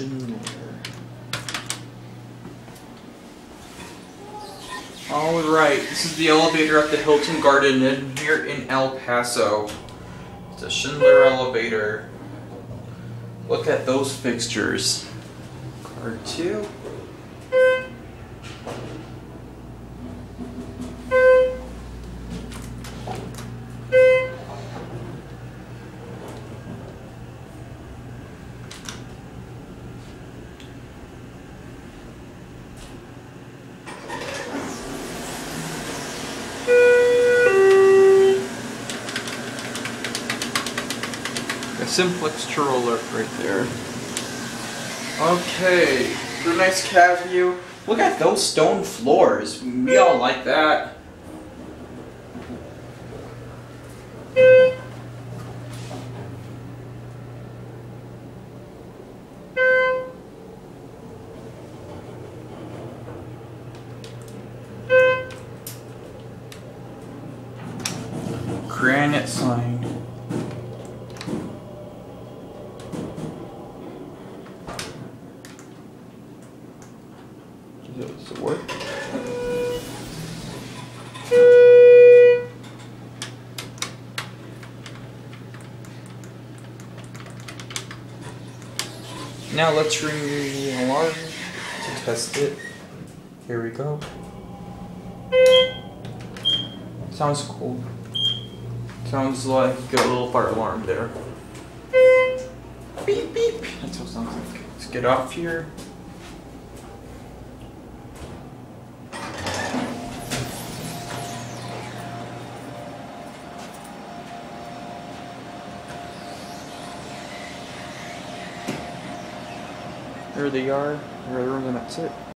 Schindler. Alright, this is the elevator at the Hilton Garden Inn here in El Paso. It's a Schindler elevator. Look at those fixtures. Card 2. A simplex Chevrolet right there. Okay, the nice cab view. Look at those stone floors. We all like that. Granite sign. Does it work? Now let's ring the alarm to test it. Here we go. Sounds cool. Sounds like a little fire alarm there. Beep beep. That's what it sounds like. Let's get off here. They are. There are the rooms and that's it.